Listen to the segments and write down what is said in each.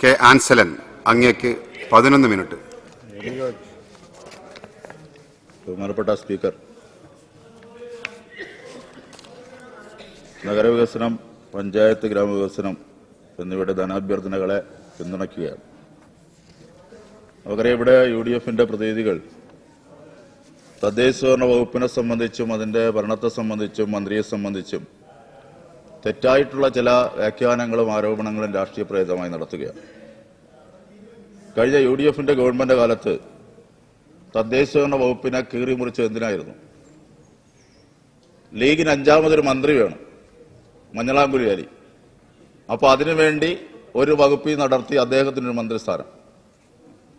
K Ansalan അങ്ങേക്ക് പതിനൊന്ന് minute. ബഹുമാനപ്പെട്ട സ്പീക്കർ നഗരവികസനം പഞ്ചായത്ത് ഗ്രാമവികസനം എന്നിവയുടെ ധനാഭ്യർത്ഥനകളെ പിന്തുണയ്ക്കുകയാണ്. നമുക്കറിയാം ഇവിടെ യു ഡി എഫിന്റെ പ്രതിനിധികൾ തദ്ദേശ വകുപ്പിനെ സംബന്ധിച്ചും അതിന്റെ ഭരണത്തെ സംബന്ധിച്ചും മന്ത്രിയെ സംബന്ധിച്ചും തെറ്റായിട്ടുള്ള ചില വ്യാഖ്യാനങ്ങളും ആരോപണങ്ങളും രാഷ്ട്രീയ പ്രേതമായി നടത്തുകയാണ്. കഴിഞ്ഞ യു ഡി എഫിന്റെ ഗവൺമെന്റ് കാലത്ത് തദ്ദേശഭരണ വകുപ്പിനെ കീറി മുറിച്ച് എന്തിനായിരുന്നു? ലീഗിന് അഞ്ചാമതൊരു മന്ത്രി വേണം മഞ്ഞളാംകുരിയാലി അപ്പൊ അതിനുവേണ്ടി ഒരു വകുപ്പിൽ നടത്തി അദ്ദേഹത്തിനൊരു മന്ത്രിസ്ഥാനം.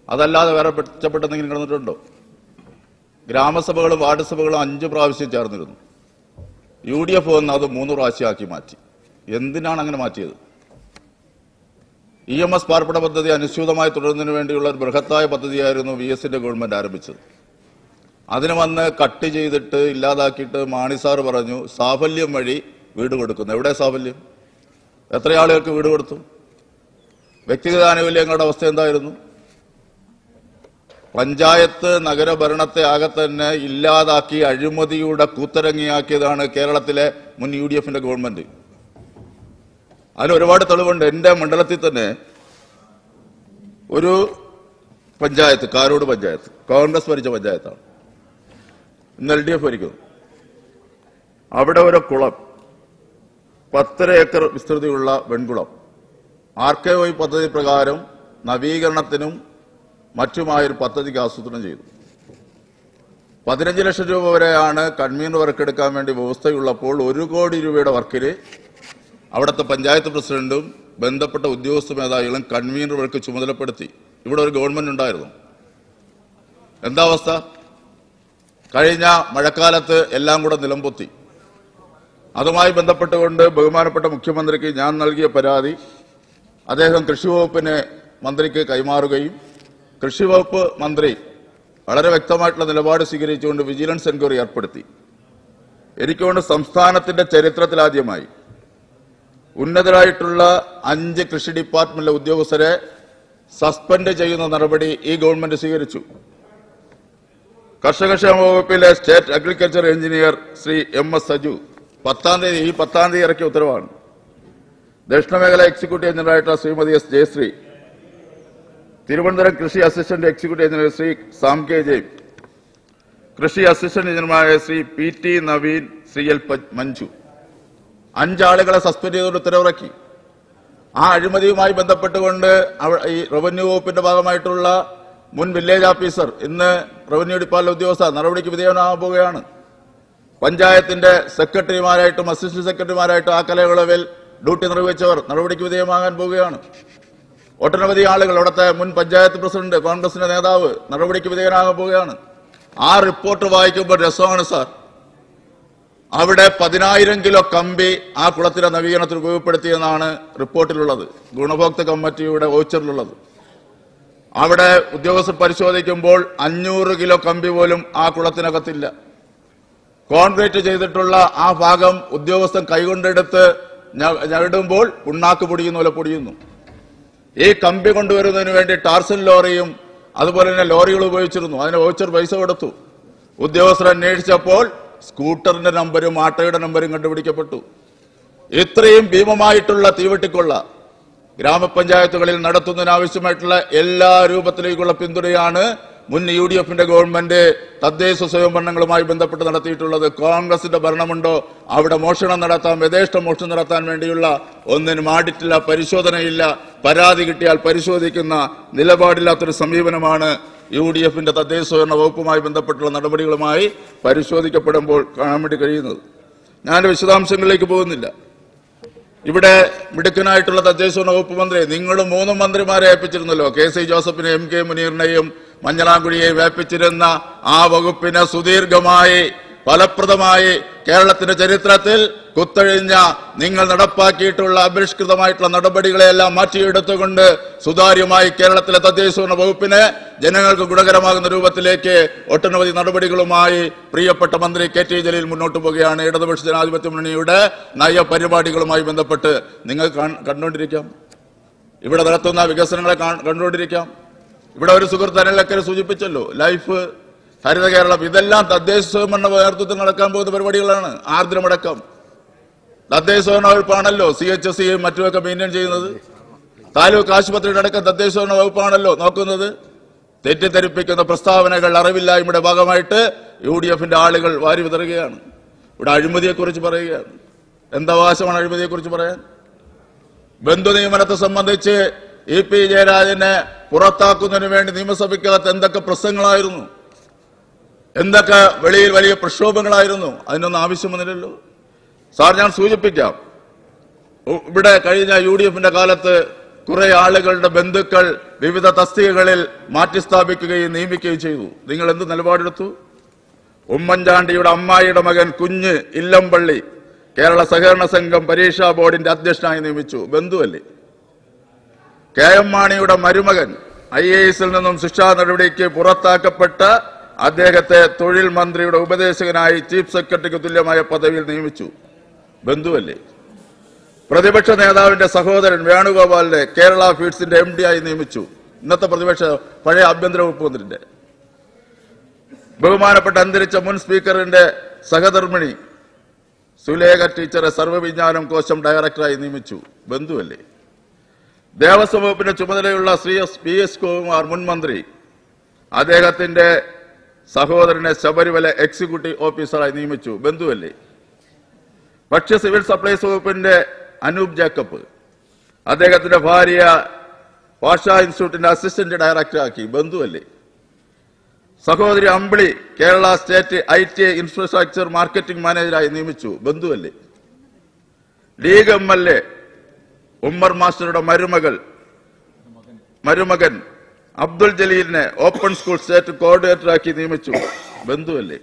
അതല്ലാതെ വേറെ മെച്ചപ്പെട്ടെന്തെങ്കിലും കിടന്നിട്ടുണ്ടോ? ഗ്രാമസഭകളും വാർഡ് സഭകളും അഞ്ചു പ്രാവശ്യം ചേർന്നിരുന്നു. യു ഡി എഫ് വന്ന് അത് മൂന്ന് പ്രാവശ്യമാക്കി മാറ്റി. എന്തിനാണ് അങ്ങനെ മാറ്റിയത്? ഇ എം എസ് പാർപ്പിട പദ്ധതി അനുസ്യൂതമായി തുടരുന്നതിന് വേണ്ടിയുള്ള ഒരു ബൃഹത്തായ പദ്ധതിയായിരുന്നു വി എസിന്റെ ഗവൺമെന്റ് ആരംഭിച്ചത്. അതിന് വന്ന് കട്ട് ചെയ്തിട്ട് ഇല്ലാതാക്കിയിട്ട് മാണിസാർ പറഞ്ഞു സാഫല്യം വഴി വീട് കൊടുക്കുന്നു. എവിടെ സാഫല്യം? എത്ര ആളുകൾക്ക് വീട് കൊടുത്തു? വ്യക്തിഗത ആനുകൂല്യങ്ങളുടെ അവസ്ഥ എന്തായിരുന്നു? പഞ്ചായത്ത് നഗരഭരണത്തെ ആകെ തന്നെ ഇല്ലാതാക്കി അഴിമതിയുടെ കൂത്തരങ്ങിയാക്കിയതാണ് കേരളത്തിലെ മുൻ യു ഡി എഫിന്റെ ഗവൺമെന്റ്. അതിന് ഒരുപാട് തെളിവുണ്ട്. എന്റെ മണ്ഡലത്തിൽ തന്നെ ഒരു പഞ്ചായത്ത് കാരോട് പഞ്ചായത്ത് കോൺഗ്രസ് ഭരിച്ച പഞ്ചായത്താണ്. ഇന്ന് എൽ ഡി എഫ് ഭരിക്കുന്നു. അവിടെ ഒരു കുളം പത്തര ഏക്കർ വിസ്തൃതിയുള്ള വെൺകുളം. ആർ കെ വൈ പദ്ധതി പ്രകാരം നവീകരണത്തിനും മറ്റുമായൊരു പദ്ധതിക്ക് ആസൂത്രണം ചെയ്തു. പതിനഞ്ച് ലക്ഷം രൂപ വരെയാണ് കൺവീനർ വർക്ക് എടുക്കാൻ വേണ്ടി വ്യവസ്ഥയുള്ളപ്പോൾ ഒരു കോടി രൂപയുടെ വർക്കിന് അവിടുത്തെ പഞ്ചായത്ത് പ്രസിഡന്റും ബന്ധപ്പെട്ട ഉദ്യോഗസ്ഥ മേധാവികളും കൺവീനർ വർക്ക് ചുമതലപ്പെടുത്തി ഇവിടെ ഒരു ഗവൺമെന്റ് ഉണ്ടായിരുന്നു. എന്താ അവസ്ഥ? കഴിഞ്ഞ മഴക്കാലത്ത് എല്ലാം കൂടെ നിലംപൊത്തി. അതുമായി ബന്ധപ്പെട്ടുകൊണ്ട് ബഹുമാനപ്പെട്ട മുഖ്യമന്ത്രിക്ക് ഞാൻ നൽകിയ പരാതി അദ്ദേഹം കൃഷി വകുപ്പിനെ മന്ത്രിക്ക് കൈമാറുകയും കൃഷി വകുപ്പ് മന്ത്രി വളരെ വ്യക്തമായിട്ടുള്ള നിലപാട് സ്വീകരിച്ചുകൊണ്ട് വിജിലൻസ് എൻക്വയറി ഏർപ്പെടുത്തി. എനിക്കുകൊണ്ട് സംസ്ഥാനത്തിന്റെ ചരിത്രത്തിലാദ്യമായി ഉന്നതരായിട്ടുള്ള അഞ്ച് കൃഷി ഡിപ്പാർട്ട്മെന്റിലെ ഉദ്യോഗസ്ഥരെ സസ്പെൻഡ് ചെയ്യുന്ന നടപടി ഈ ഗവൺമെന്റ് സ്വീകരിച്ചു. കർഷകക്ഷേമ വകുപ്പിലെ state agriculture engineer Shri M S Saju പത്താം തീയതി ഈ പത്താം തീയതി ഇറക്കിയ ഉത്തരവാണ്. ദക്ഷിണമേഖല എക്സിക്യൂട്ടീവ് എഞ്ചിനീയറായിട്ടുള്ള ശ്രീമതി എസ് ജയശ്രീ തിരുവനന്തപുരം കൃഷി assistant executive engineer Shri Sam K J കൃഷി assistant എഞ്ചിനീയർമാരായ Shri P T Naveen Shri L Manju. അഞ്ചാളുകളെ suspend ചെയ്തുകൊണ്ട് ഉത്തരവിറക്കി. ആ അഴിമതിയുമായി ബന്ധപ്പെട്ടുകൊണ്ട് ഈ റവന്യൂ വകുപ്പിന്റെ ഭാഗമായിട്ടുള്ള മുൻ വില്ലേജ് ഓഫീസർ ഇന്ന് റവന്യൂ ഡിപ്പാർട്ട്മെന്റ് ഉദ്യോഗസ്ഥ നടപടിക്ക് വിധേയനാകാൻ പോവുകയാണ്. പഞ്ചായത്തിന്റെ സെക്രട്ടറിമാരായിട്ടും അസിസ്റ്റന്റ് സെക്രട്ടറിമാരായിട്ടും ആ കലയളവിൽ ഡ്യൂട്ടി നിർവഹിച്ചവർ നടപടിക്ക് വിധേയമാകാൻ പോവുകയാണ്. ഒട്ടനവധി ആളുകൾ അവിടുത്തെ മുൻ പഞ്ചായത്ത് പ്രസിഡന്റ് കോൺഗ്രസിന്റെ നേതാവ് നടപടിക്ക് വിധേയനാകാൻ പോവുകയാണ്. ആ റിപ്പോർട്ട് വായിക്കുമ്പോൾ രസമാണ് സാർ. അവിടെ പതിനായിരം കിലോ കമ്പി ആ കുളത്തിലെ നവീകരണത്തിൽ ഉപയോഗപ്പെടുത്തിയെന്നാണ് റിപ്പോർട്ടിലുള്ളത്. ഗുണഭോക്തൃ കമ്മിറ്റിയുടെ ഓച്ചറിലുള്ളത് അവിടെ ഉദ്യോഗസ്ഥർ പരിശോധിക്കുമ്പോൾ അഞ്ഞൂറ് കിലോ കമ്പി പോലും ആ കുളത്തിനകത്തില്ല. കോൺക്രീറ്റ് ചെയ്തിട്ടുള്ള ആ ഭാഗം ഉദ്യോഗസ്ഥൻ കൈകൊണ്ടെടുത്ത് ഞടുമ്പോൾ ഉണ്ണാക്ക് പൊടിയുന്ന പോലെ പൊടിയുന്നു. ഈ കമ്പി കൊണ്ടുവരുന്നതിന് വേണ്ടി ടാർസൻ ലോറിയും അതുപോലെ തന്നെ ലോറികൾ ഉപയോഗിച്ചിരുന്നു. അതിന് ഓച്ചർ പൈസ കൊടുത്തു. ഉദ്യോഗസ്ഥർ അന്വേഷിച്ചപ്പോൾ സ്കൂട്ടറിന്റെ നമ്പരും ആട്ടോയുടെ നമ്പരും കണ്ടുപിടിക്കപ്പെട്ടു. ഇത്രയും ഭീമമായിട്ടുള്ള തീവെട്ടിക്കൊള്ള ഗ്രാമപഞ്ചായത്തുകളിൽ നടത്തുന്നതിനാവശ്യമായിട്ടുള്ള എല്ലാ രൂപത്തിലേക്കുള്ള പിന്തുണയാണ് മുൻ യു ഡി എഫിന്റെ ഗവൺമെന്റ് തദ്ദേശ സ്വയംഭരണങ്ങളുമായി ബന്ധപ്പെട്ട് നടത്തിയിട്ടുള്ളത്. കോൺഗ്രസിന്റെ ഭരണമുണ്ടോ? അവിടെ മോഷണം നടത്താൻ യഥേഷ്ട മോഷണം നടത്താൻ വേണ്ടിയുള്ള ഒന്നിനും ആഡിറ്റില്ല പരിശോധനയില്ല. പരാതി കിട്ടിയാൽ പരിശോധിക്കുന്ന നിലപാടില്ലാത്തൊരു സമീപനമാണ് യു ഡി എഫിന്റെ തദ്ദേശ സ്വയംഭരണ വകുപ്പുമായി ബന്ധപ്പെട്ടുള്ള നടപടികളുമായി പരിശോധിക്കപ്പെടുമ്പോൾ കാണാൻ വേണ്ടി കഴിയുന്നത്. ഞാൻ വിശദാംശങ്ങളിലേക്ക് പോകുന്നില്ല. ഇവിടെ മിടുക്കനായിട്ടുള്ള തദ്ദേശ വകുപ്പ് മന്ത്രി നിങ്ങൾ മൂന്ന് മന്ത്രിമാരെ ഏൽപ്പിച്ചിരുന്നല്ലോ. കെ സി ജോസഫിനെ എം കെ മുനീറിനെയും മഞ്ഞളാംകുഴിയെയും ഏൽപ്പിച്ചിരുന്ന ആ വകുപ്പിനെ സുദീർഘമായി ഫലപ്രദമായി കേരളത്തിന്റെ ചരിത്രത്തിൽ കുത്തഴിഞ്ഞ നിങ്ങൾ നടപ്പാക്കിയിട്ടുള്ള അപരിഷ്കൃതമായിട്ടുള്ള നടപടികളെല്ലാം മാറ്റിയെടുത്തുകൊണ്ട് സുതാര്യമായി കേരളത്തിലെ തദ്ദേശ വകുപ്പിന് ജനങ്ങൾക്ക് ഗുണകരമാകുന്ന രൂപത്തിലേക്ക് ഒട്ടനവധി നടപടികളുമായി പ്രിയപ്പെട്ട മന്ത്രി കെ ടി ജലീൽ മുന്നോട്ട് പോവുകയാണ്. ഇടതുപക്ഷ ജനാധിപത്യ മുന്നണിയുടെ നയപരിപാടികളുമായി ബന്ധപ്പെട്ട് നിങ്ങൾ കണ്ടുകൊണ്ടിരിക്കാം. ഇവിടെ നടത്തുന്ന വികസനങ്ങളെ കണ്ടുകൊണ്ടിരിക്കാം. ഇവിടെ ഒരു സുഹൃത്ത് അനിലക്കരെ സൂചിപ്പിച്ചല്ലോ ലൈഫ് ഹരിത കേരളം ഇതെല്ലാം തദ്ദേശ സ്വയംഭരണ നേതൃത്വത്തിൽ നടക്കാൻ പോകുന്ന പരിപാടികളാണ്. ആർദ്രമടക്കം. തദ്ദേശ സ്വയംഭരണ വകുപ്പാണല്ലോ സി എച്ച് എസ് സിയും മറ്റുമൊക്കെ മെയിന്റെയിൻ ചെയ്യുന്നത്. താലൂക്ക് ആശുപത്രിയുടെ അടക്കം തദ്ദേശ സ്വയംഭരണ വകുപ്പാണല്ലോ നോക്കുന്നത്. തെറ്റിദ്ധരിപ്പിക്കുന്ന പ്രസ്താവനകൾ അറിവില്ലായ്മയുടെ ഭാഗമായിട്ട് യു ഡി എഫിന്റെ ആളുകൾ വാരി വിതറുകയാണ്. ഇവിടെ അഴിമതിയെക്കുറിച്ച് പറയുകയാണ്. എന്തവകാശമാണ് അഴിമതിയെക്കുറിച്ച് പറയാൻ? ബന്ധു നിയമനത്തെ സംബന്ധിച്ച് ഇ പി ജയരാജനെ പുറത്താക്കുന്നതിന് വേണ്ടി നിയമസഭയ്ക്കകത്ത് എന്തൊക്കെ പ്രശ്നങ്ങളായിരുന്നു? എന്തൊക്കെ വെളിയിൽ വലിയ പ്രക്ഷോഭങ്ങളായിരുന്നു അതിനൊന്നും ആവശ്യം വന്നില്ലല്ലോ സാർ ഞാൻ സൂചിപ്പിക്കാം. ഇവിടെ കഴിഞ്ഞ യു ഡി എഫിന്റെ കാലത്ത് കുറെ ആളുകളുടെ ബന്ധുക്കൾ വിവിധ തസ്തികകളിൽ മാറ്റി സ്ഥാപിക്കുകയും നിയമിക്കുകയും ചെയ്തു. നിങ്ങൾ എന്ത് നിലപാടെടുത്തു? ഉമ്മൻചാണ്ടിയുടെ അമ്മായിയുടെ മകൻ കുഞ്ഞ് ഇല്ലംപള്ളി കേരള സഹകരണ സംഘം പരീക്ഷാ ബോർഡിന്റെ അധ്യക്ഷനായി നിയമിച്ചു. ബന്ധുവല്ലേ? കെ എം മാണിയുടെ മരുമകൻ ഐ എ എസിൽ നിന്നും ശിക്ഷാ നടപടിക്ക് പുറത്താക്കപ്പെട്ട അദ്ദേഹത്തെ തൊഴിൽ മന്ത്രിയുടെ ഉപദേശകനായി ചീഫ് സെക്രട്ടറിക്ക് തുല്യമായ പദവിയിൽ നിയമിച്ചു. ബന്ധുവല്ലേ? പ്രതിപക്ഷ നേതാവിന്റെ സഹോദരൻ വേണുഗോപാലിനെ കേരള ഫീഡ്സിന്റെ എം ആയി നിയമിച്ചു. ഇന്നത്തെ പ്രതിപക്ഷ പഴയ ആഭ്യന്തര വകുപ്പ് മന്ത്രിന്റെ. ബഹുമാനപ്പെട്ട അന്തരിച്ച മുൻ സ്പീക്കറിന്റെ സഹധർമ്മിണി സുലേഖ ടീച്ചറെ സർവവിജ്ഞാനം കോശം ഡയറക്ടറായി നിയമിച്ചു. ബന്ധുവല്ലേ? ദേവസ്വം വകുപ്പിന്റെ ചുമതലയുള്ള Shri S P S Kumar മുൻ മന്ത്രി. അദ്ദേഹത്തിന്റെ സഹോദരനെ ശബരിമല എക്സിക്യൂട്ടീവ് ഓഫീസറായി നിയമിച്ചു. ബന്ധുവല്ലേ? ഭക്ഷ്യ സിവിൽ സപ്ലൈസ് വകുപ്പിന്റെ അനൂപ് ജേക്കബ്. അദ്ദേഹത്തിന്റെ ഭാര്യ ഭാഷാ ഇൻസ്റ്റിറ്റ്യൂട്ടിന്റെ അസിസ്റ്റന്റ് ഡയറക്ടറാക്കി ബന്ധുവല്ലേ? സഹോദരി Ambili Kerala state I T I infrastructure marketing മാനേജറായി നിയമിച്ചു. ബന്ധുവല്ലേ? League M L A Ummer മാസ്റ്ററുടെ മരുമകൾ. മരുമകൻ. അബ്ദുൽ ജലീലിനെ ഓപ്പൺ സ്കൂൾ സ്റ്റേറ്റ് കോർഡിനേറ്ററാക്കി നിയമിച്ചു. ബന്ധുവല്ലേ?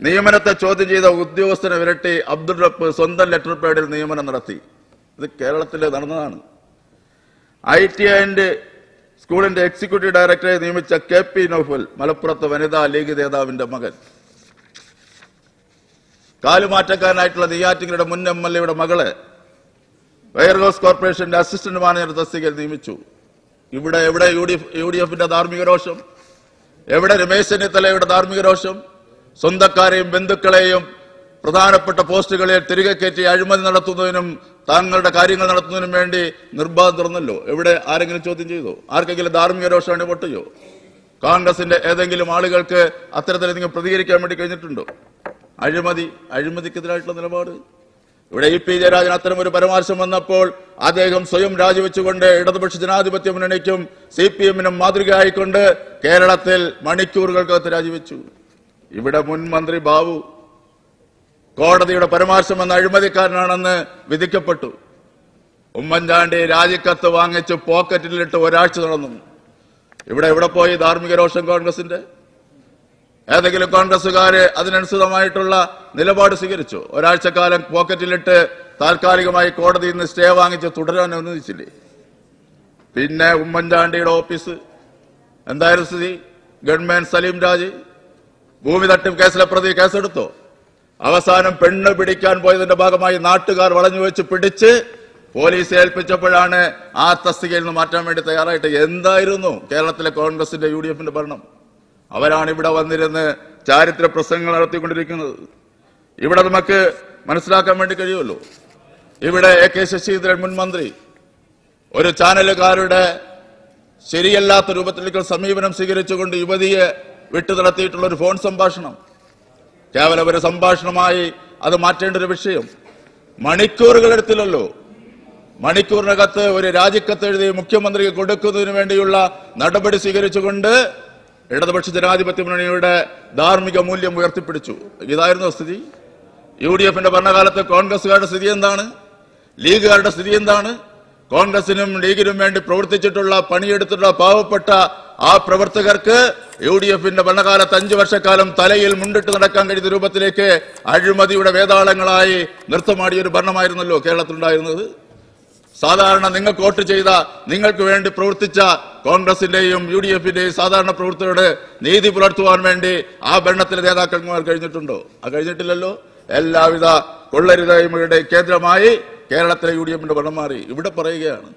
നിയമനത്തെ ചോദ്യം ചെയ്ത ഉദ്യോഗസ്ഥനെ വിരട്ടി അബ്ദുൾ റബ്ബ് സ്വന്തം ലെറ്റർ പേഡിൽ നിയമനം നടത്തി. ഇത് കേരളത്തിൽ നടന്നതാണ്. ഐ ടി ഐന്റെ സ്കൂളിന്റെ എക്സിക്യൂട്ടീവ് ഡയറക്ടറെ നിയമിച്ച കെ പി നൌഫൽ മലപ്പുറത്ത് വനിതാ ലീഗ് നേതാവിന്റെ മകൻ. കാലുമാറ്റക്കാരനായിട്ടുള്ള നെയ്യാറ്റിങ്ങളുടെ മുൻ എം എൽ എയുടെ മകളെ വയർഹൗസ് കോർപ്പറേഷന്റെ അസിസ്റ്റന്റ് മാനേജർ തസ്തികയിൽ നിയമിച്ചു. ഇവിടെ എവിടെ യു ഡി യു ഡി എഫിന്റെ ധാർമ്മിക രോഷം? എവിടെ രമേശ് ചെന്നിത്തലയുടെ ധാർമ്മിക രോഷം? സ്വന്തക്കാരെയും ബന്ധുക്കളെയും പ്രധാനപ്പെട്ട പോസ്റ്റുകളെ തിരികെ കയറ്റി അഴിമതി നടത്തുന്നതിനും താങ്കളുടെ കാര്യങ്ങൾ നടത്തുന്നതിനും വേണ്ടി നിർബാധം തുറന്നല്ലോ. എവിടെ ആരെങ്കിലും ചോദ്യം ചെയ്തോ? ആർക്കെങ്കിലും ധാർമ്മിക രോഷമാണ് പൊട്ടിയോ കോൺഗ്രസിന്റെ ഏതെങ്കിലും ആളുകൾക്ക് അത്തരത്തിലെന്തെങ്കിലും പ്രതികരിക്കാൻ വേണ്ടി കഴിഞ്ഞിട്ടുണ്ടോ? അഴിമതി അഴിമതിക്കെതിരായിട്ടുള്ള നിലപാട്? ഇവിടെ ഇ പി ജയരാജൻ അത്തരം ഒരു പരാമർശം വന്നപ്പോൾ അദ്ദേഹം സ്വയം രാജിവെച്ചുകൊണ്ട് ഇടതുപക്ഷ ജനാധിപത്യ മുന്നണിക്കും സി പി എമ്മിനും മാതൃകയായിക്കൊണ്ട് കേരളത്തിൽ മണിക്കൂറുകൾക്കകത്ത് രാജിവെച്ചു. ഇവിടെ മുൻ മന്ത്രി ബാബു കോടതിയുടെ പരാമർശം എന്ന അഴിമതിക്കാരനാണെന്ന് വിധിക്കപ്പെട്ടു. ഉമ്മൻചാണ്ടി രാജിക്കത്ത് വാങ്ങിച്ച് പോക്കറ്റിലിട്ട് ഒരാഴ്ച നടന്നു. ഇവിടെ എവിടെ പോയി ധാർമ്മിക രോഷം കോൺഗ്രസിന്റെ? ഏതെങ്കിലും കോൺഗ്രസ്സുകാര് അതിനനുസൃതമായിട്ടുള്ള നിലപാട് സ്വീകരിച്ചു. ഒരാഴ്ചക്കാലം പോക്കറ്റിലിട്ട് താൽക്കാലികമായി കോടതിയിൽ നിന്ന് സ്റ്റേ വാങ്ങിച്ച് തുടരാൻ അനുവദിച്ചില്ലേ? പിന്നെ ഉമ്മൻചാണ്ടിയുടെ ഓഫീസ്. എന്തായാലും സ്ഥിതി? ഗവൺമെന്റ് സലീം രാജ് ഭൂമി തട്ടിപ്പ് കേസിലെ പ്രതി കേസെടുത്തു? അവസാനം പെണ്ണ് പിടിക്കാൻ പോയതിന്റെ ഭാഗമായി നാട്ടുകാർ വളഞ്ഞു വെച്ച് പിടിച്ച് പോലീസ് ഏൽപ്പിച്ചപ്പോഴാണ് ആ തസ്തികയിൽ നിന്ന് മാറ്റാൻ വേണ്ടി തയ്യാറായിട്ട്. എന്തായിരുന്നു കേരളത്തിലെ കോൺഗ്രസിന്റെ യു ഭരണം? അവരാണ് ഇവിടെ വന്നിരുന്ന് ചാരിത്ര പ്രസംഗങ്ങൾ നടത്തിക്കൊണ്ടിരിക്കുന്നത്. ഇവിടെ നമുക്ക് മനസ്സിലാക്കാൻ വേണ്ടി കഴിയുമല്ലോ. ഇവിടെ എ കെ ശശീന്ദ്രൻ മുൻ മന്ത്രി ഒരു ചാനലുകാരുടെ ശരിയല്ലാത്ത രൂപത്തിലേക്ക് സമീപനം സ്വീകരിച്ചുകൊണ്ട് യുവതിയെ വിട്ടു നടത്തിയിട്ടുള്ള ഒരു ഫോൺ സംഭാഷണം. കേവലം ഒരു സംഭാഷണമായി അത് മാറ്റേണ്ട ഒരു വിഷയം. മണിക്കൂറുകൾ എടുത്തില്ലല്ലോ മണിക്കൂറിനകത്ത് ഒരു രാജിക്കത്ത് എഴുതി മുഖ്യമന്ത്രിക്ക് കൊടുക്കുന്നതിന് വേണ്ടിയുള്ള നടപടി സ്വീകരിച്ചുകൊണ്ട് ഇടതുപക്ഷ ജനാധിപത്യ മുന്നണിയുടെ ധാർമ്മിക മൂല്യം ഉയർത്തിപ്പിടിച്ചു. ഇതായിരുന്നു സ്ഥിതി. യു ഡി എഫിന്റെ ഭരണകാലത്ത് കോൺഗ്രസുകാരുടെ സ്ഥിതി എന്താണ്? ലീഗുകാരുടെ സ്ഥിതി എന്താണ്? കോൺഗ്രസിനും ലീഗിനും വേണ്ടി പ്രവർത്തിച്ചിട്ടുള്ള പണിയെടുത്തിട്ടുള്ള പാവപ്പെട്ട ആ പ്രവർത്തകർക്ക് യു ഡി എഫിന്റെ ഭരണകാലത്ത് അഞ്ചു വർഷക്കാലം തലയിൽ മുണ്ടിട്ട് നടക്കാൻ കഴിയുന്ന രൂപത്തിലേക്ക് അഴിമതിയുടെ വേതാളങ്ങളായി നൃത്തമാടിയ ഒരു ഭരണമായിരുന്നല്ലോ കേരളത്തിലുണ്ടായിരുന്നത്. സാധാരണ നിങ്ങൾക്ക് വോട്ട് ചെയ്ത നിങ്ങൾക്ക് വേണ്ടി പ്രവർത്തിച്ച കോൺഗ്രസിന്റെയും യു ഡി എഫിന്റെയും സാധാരണ പ്രവർത്തകരുടെ നീതി പുലർത്തുവാൻ വേണ്ടി ആ ഭരണത്തിലെ നേതാക്കന്മാർ കഴിഞ്ഞിട്ടുണ്ടോ? ആ കഴിഞ്ഞിട്ടില്ലല്ലോ? എല്ലാവിധ കൊള്ളരുതായ്മയുടെ കേന്ദ്രമായി കേരളത്തിലെ യു ഡി എഫിന്റെ ഭരണം മാറി. ഇവിടെ പറയുകയാണ്.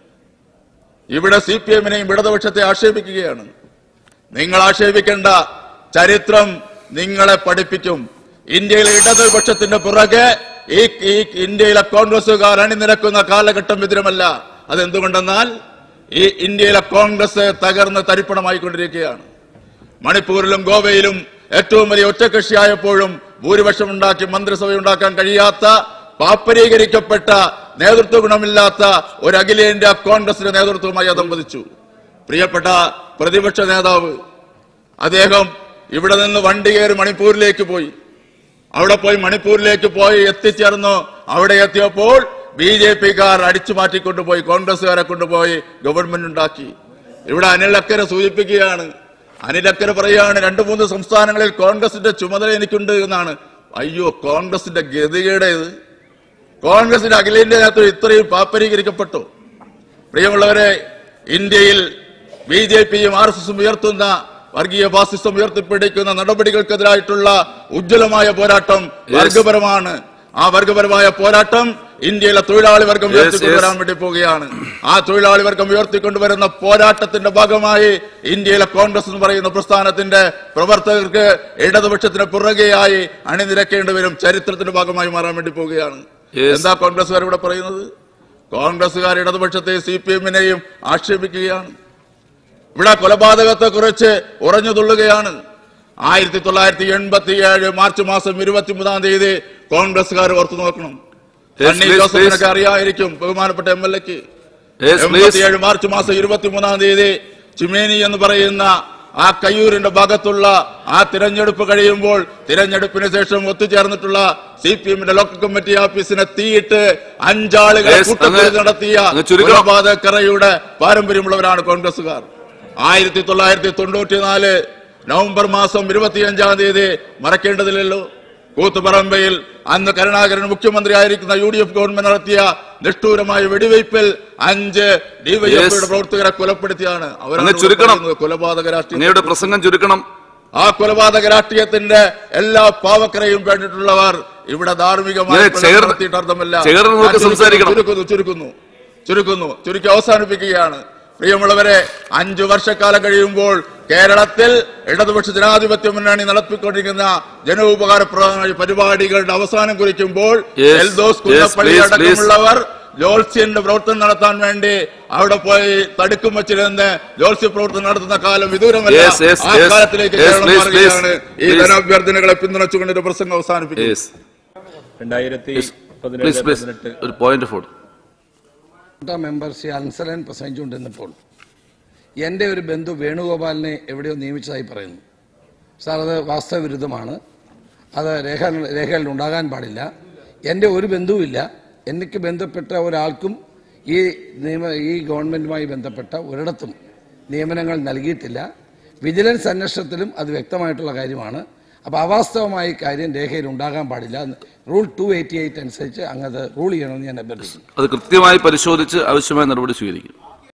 ഇവിടെ സി പി എമ്മിനെയും ഇടതുപക്ഷത്തെ ആക്ഷേപിക്കുകയാണ്. നിങ്ങൾ ആക്ഷേപിക്കേണ്ട ചരിത്രം നിങ്ങളെ പഠിപ്പിക്കും. ഇന്ത്യയിലെ ഇടതുപക്ഷത്തിന്റെ പുറകെ ഈ ഈ ഇന്ത്യയിലെ കോൺഗ്രസ്സുകാർ അണിനിരക്കുന്ന കാലഘട്ടം വിദുരമല്ല. അതെന്തുകൊണ്ടെന്നാൽ ഈ ഇന്ത്യയിലെ കോൺഗ്രസ് തകർന്ന് തരിപ്പണമായിക്കൊണ്ടിരിക്കുകയാണ്. മണിപ്പൂരിലും ഗോവയിലും ഏറ്റവും വലിയ ഒറ്റകക്ഷിയായപ്പോഴും ഭൂരിപക്ഷം ഉണ്ടാക്കി മന്ത്രിസഭ ഉണ്ടാക്കാൻ കഴിയാത്ത പാപ്പരീകരിക്കപ്പെട്ട നേതൃത്വ ഗുണമില്ലാത്ത ഒരു അഖിലേന്ത്യാ കോൺഗ്രസിന്റെ നേതൃത്വമായി അതമ്പതിച്ചു പ്രിയപ്പെട്ട പ്രതിപക്ഷ നേതാവ് അദ്ദേഹം ഇവിടെ നിന്ന് വണ്ടി കയറി മണിപ്പൂരിലേക്ക് പോയി. അവിടെ പോയി മണിപ്പൂരിലേക്ക് പോയി എത്തിച്ചേർന്നു. അവിടെ എത്തിയപ്പോൾ ബി ജെ പിക്കാർ അടിച്ചു മാറ്റിക്കൊണ്ടുപോയി കോൺഗ്രസ്സുകാരെ കൊണ്ടുപോയി ഗവൺമെന്റ് ഉണ്ടാക്കി. ഇവിടെ അനിൽ അക്കരെ സൂചിപ്പിക്കുകയാണ്. അനിൽ അക്കരെ പറയുകയാണ് രണ്ടു മൂന്ന് സംസ്ഥാനങ്ങളിൽ കോൺഗ്രസിന്റെ ചുമതല എനിക്കുണ്ട് എന്നാണ്. അയ്യോ കോൺഗ്രസിന്റെ ഗതികേട് ഇത്. കോൺഗ്രസിന്റെ അഖിലേന്ത്യാ നേതൃത്വം ഇത്രയും പാപ്പരീകരിക്കപ്പെട്ടു. പ്രിയമുള്ളവരെ ഇന്ത്യയിൽ ബി ജെ പിയും ആർ എസ് എസും ഉയർത്തുന്ന വർഗീയ ഫാസിസം ഉയർത്തിപ്പിടിക്കുന്ന നടപടികൾക്കെതിരായിട്ടുള്ള ഉജ്ജ്വലമായ പോരാട്ടം വർഗപരമാണ്. ആ വർഗപരമായ പോരാട്ടം ഇന്ത്യയിലെ തൊഴിലാളി വർഗം ഉയർത്തിക്കൊണ്ടുവരാൻ വേണ്ടി പോവുകയാണ്. ആ തൊഴിലാളി വർഗം ഉയർത്തിക്കൊണ്ടുവരുന്ന പോരാട്ടത്തിന്റെ ഭാഗമായി ഇന്ത്യയിലെ കോൺഗ്രസ് എന്ന് പറയുന്ന പ്രസ്ഥാനത്തിന്റെ പ്രവർത്തകർക്ക് ഇടതുപക്ഷത്തിന് പുറകെയായി അണിനിരക്കേണ്ടി വരും ചരിത്രത്തിന്റെ ഭാഗമായി മാറാൻ വേണ്ടി പോവുകയാണ്. എന്താ കോൺഗ്രസ്സുകാർ ഇവിടെ പറയുന്നത്? കോൺഗ്രസ്സുകാർ ഇടതുപക്ഷത്തെ സി പി എമ്മിനെയും ആക്ഷേപിക്കുകയാണ്. ഇവിടെ കൊലപാതകത്തെ കുറിച്ച് ഉറഞ്ഞു തുള്ളുകയാണ്. ആയിരത്തി തൊള്ളായിരത്തി എൺപത്തി ഏഴ് മാർച്ച് മാസം ഇരുപത്തിമൂന്നാം തീയതി കോൺഗ്രസ്സുകാർ ഓർത്തു നോക്കണം. ജോസഫിനൊക്കെ അറിയാമായിരിക്കും ബഹുമാനപ്പെട്ട എം എൽ എക്ക്. ഏഴ് എൺപത്തിയേഴ് മാർച്ച് മാസം ഇരുപത്തിമൂന്നാം തീയതി ചിമേനി എന്ന് പറയുന്ന ആ കയ്യൂരിന്റെ ഭാഗത്തുള്ള ആ തിരഞ്ഞെടുപ്പ് കഴിയുമ്പോൾ തിരഞ്ഞെടുപ്പിന് ശേഷം ഒത്തുചേർന്നിട്ടുള്ള സി പി എമ്മിന്റെ ലോക്കൽ കമ്മിറ്റി ഓഫീസിനെ തീയിട്ട് അഞ്ചാളുകളെ അങ്ങ് നടത്തിയ കൊലപാതകക്കറയുടെ പാരമ്പര്യമുള്ളവരാണ് കോൺഗ്രസുകാർ ആയിരത്തി തൊള്ളായിരത്തി തൊണ്ണൂറ്റിനാല് നവംബർ മാസം ഇരുപത്തിയഞ്ചാം തീയതി മറക്കേണ്ടതില്ലല്ലോ. കൂത്തുപറമ്പയിൽ അന്ന് കരുണാകരൻ മുഖ്യമന്ത്രിയായിരിക്കുന്ന യു ഡി എഫ് ഗവൺമെന്റ് നടത്തിയ നിഷ്ഠൂരമായ വെടിവയ്പിൽ അഞ്ച് ഡിവൈഎഫ്ഐയുടെ. പ്രവർത്തകരെ കൊലപ്പെടുത്തിയാണ്. അവരാണ്. കൊലപാതക രാഷ്ട്രീയ പ്രസംഗം ചുരുക്കണം. ആ കൊലപാതക രാഷ്ട്രീയത്തിന്റെ എല്ലാ പാവക്കരയും വേണ്ടിയിട്ടുള്ളവർ ഇവിടെ ധാർമ്മികമായി. ചുരുക്കുന്നു ചുരുക്കുന്നു ചുരുക്കുന്നു. ചുരുക്കി അവസാനിപ്പിക്കുകയാണ്. പ്രിയമുള്ളവരെ അഞ്ചു വർഷക്കാലം കഴിയുമ്പോൾ കേരളത്തിൽ ഇടതുപക്ഷ ജനാധിപത്യ മുന്നണി നടത്തിക്കൊണ്ടിരിക്കുന്ന ജനോപകാരപ്രദമായ പരിപാടികളുടെ അവസാനം കുറിക്കുമ്പോൾ എൽദോസ് കുന്നപ്പള്ളി അടക്കമുള്ളവർ ജോത്സ്യന്റെ പ്രവർത്തനം നടത്താൻ വേണ്ടി അവിടെ പോയി തടുക്കും വെച്ചിരുന്ന് ജോത്സ്യ പ്രവർത്തനം നടത്തുന്ന കാലം വിദൂരമല്ല. Yes, yes, ആ കാലത്തിലേക്ക് കേരളം മാറുകയാണ്. ഈ ജനാഭ്യർത്ഥനകളെ പിന്തുണച്ചുകൊണ്ട് പ്രസംഗം അവസാനിപ്പിക്കും രണ്ടായിരത്തി പതിനെട്ട്. ഒരു പോയിന്റ് ഫോർ പ്പെട്ട മെമ്പർ ശ്രീ അൻസലൻ പ്രസംഗിച്ചുകൊണ്ടിരുന്നപ്പോൾ എന്റെ ഒരു ബന്ധു വേണുഗോപാലിനെ എവിടെയോ നിയമിച്ചതായി പറയുന്നു. സാർ അത് വാസ്തവവിരുദ്ധമാണ്. അത് രേഖ രേഖകളിൽ ഉണ്ടാകാൻ പാടില്ല. എന്റെ ഒരു ബന്ധുവില്ല എനിക്ക് ബന്ധപ്പെട്ട ഒരാൾക്കും ഈ നിയമ ഈ ഗവൺമെന്റുമായി ബന്ധപ്പെട്ട ഒരിടത്തും നിയമനങ്ങൾ നൽകിയിട്ടില്ല. വിജിലൻസ് അന്വേഷണത്തിലും അത് വ്യക്തമായിട്ടുള്ള കാര്യമാണ്. അപ്പോൾ അവാസ്തവമായ കാര്യം രേഖയിൽ ഉണ്ടാകാൻ പാടില്ല. റൂൾ ടു എയ്റ്റി എയ്റ്റ് അനുസരിച്ച് അങ്ങത് റൂൾ ചെയ്യണമെന്ന് ഞാൻ അഭ്യർത്ഥിക്കുന്നു. അത് കൃത്യമായി പരിശോധിച്ച് ആവശ്യമായ നടപടി സ്വീകരിക്കും.